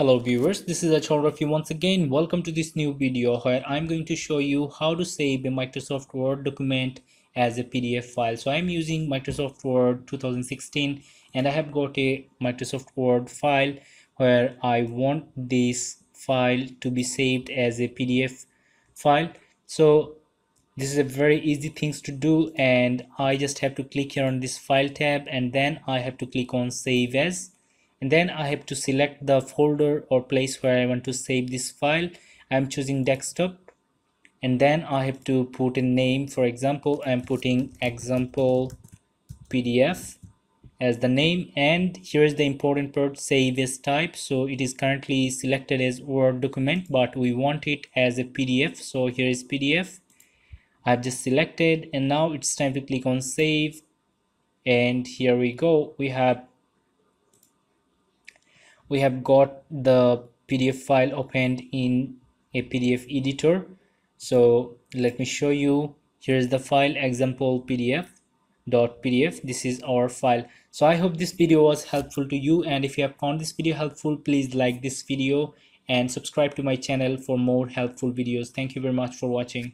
Hello viewers, this is Azharul Rafy once again. Welcome to this new video where I'm going to show you how to save a Microsoft Word document as a PDF file. So I'm using Microsoft Word 2016 and I have got a Microsoft Word file where I want this file to be saved as a PDF file. So this is a very easy things to do and I just have to click here on this file tab and then I have to click on save as and then I have to select the folder or place where I want to save this file. I'm choosing desktop. And then I have to put a name. For example I'm putting example PDF as the name. And here is the important part save as type. So it is currently selected as word document but we want it as a PDF so here is PDF I've just selected and now it's time to click on save. And here we go. We have we have got the PDF file opened in a PDF editor. So let me show you. Here is the file example PDF dot pdf this is our file. So i hope this video was helpful to you. And if you have found this video helpful please like this video and subscribe to my channel for more helpful videos. Thank you very much for watching